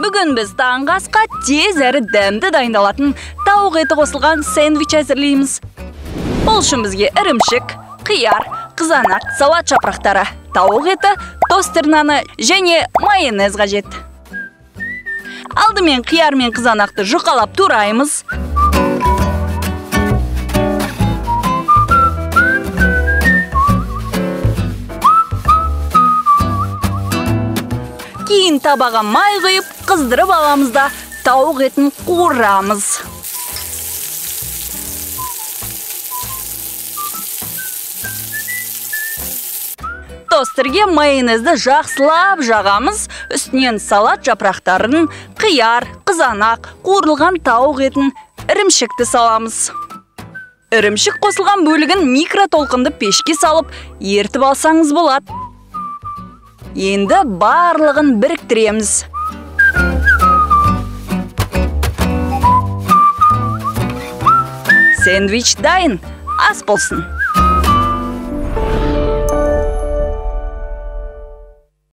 бүгүн биз таңғы асқа тез әрі дәмді дайындалатын тауық еті қосылған сэндвич әзірлейміз. Ол үшін бізге ірімшік қияр қызанақ салат жапырақтары тауық еті тостер наны және майонез қажет. Алдымен қияр мен қызанақты жұқалап тураймыз. Кейін табаға май құйып қыздырып аламыз да тауық етін қуырамыз. Тостерге майонезді жақсылап жағамыз үстінен салат жапырақтарын қияр қызанақ қуырылған тауық етін ірімшікті саламыз. Ірімшік қосылған бөлігін микротолқынды пешке салып ертіп алсаңыз болады. Енді барлығын біріктіреміз. Сэндвич дайын ас болсын.